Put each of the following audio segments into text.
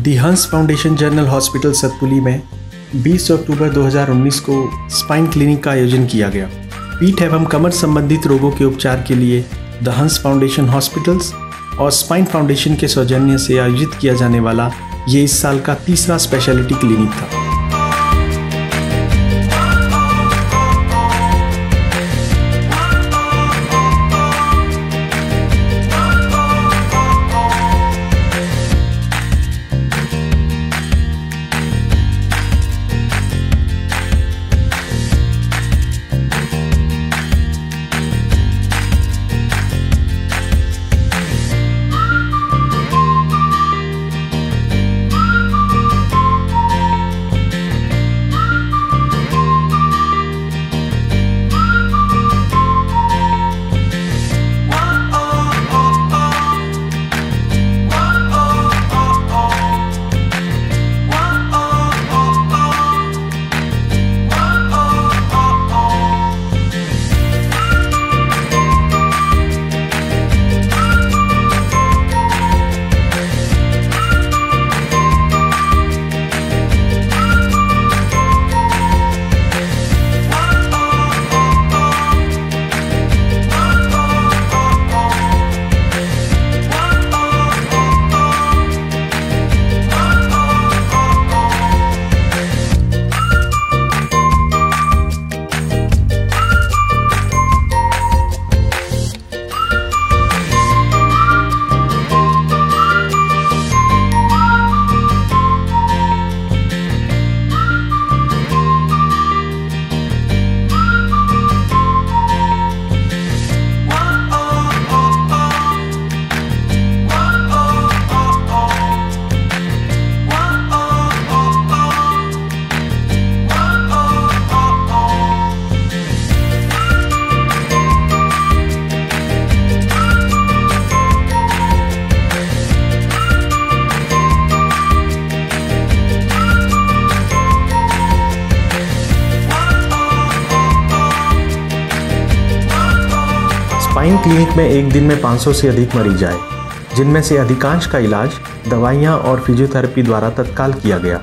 दी हंस foundation general hospital Satpuli में 20 अक्टूबर 2019 को स्पाइन क्लिनिक का आयोजन किया गया। पीठ एवं कमर संबंधित रोगों के उपचार के लिए द हंस फाउंडेशन हॉस्पिटल्स और स्पाइन फाउंडेशन के सौजन्य से आयोजित किया जाने वाला ये इस साल का तीसरा स्पेशलिटी क्लिनिक था। स्पाइन क्लिनिक में एक दिन में 500 से अधिक मरीज़ आए, जिनमें से अधिकांश का इलाज दवाइयाँ और फिजियोथेरेपी द्वारा तत्काल किया गया।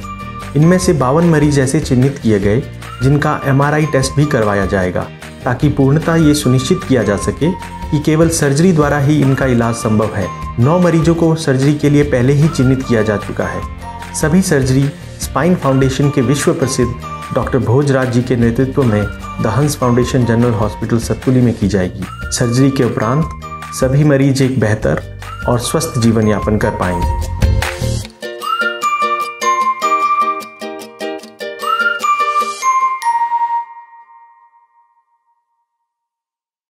इनमें से बावन मरीज़ ऐसे चिन्हित किए गए, जिनका एमआरआई टेस्ट भी करवाया जाएगा, ताकि पूर्णतः ये सुनिश्चित किया जा सके कि केवल सर्जरी द्वारा ही इनका इलाज संभव है। नौ मरीजों को सर्जरी के लिए पहले ही चिन्हित किया जा चुका है। सभी सर्जरी स्पाइन फाउंडेशन के विश्व प्रसिद्ध डॉक्टर भोजराज जी के नेतृत्व में the Hans foundation general hospital Satpuli में की जाएगी। सर्जरी के उपरांत सभी मरीज़ एक बेहतर और स्वस्थ जीवन यापन कर पाएँगे।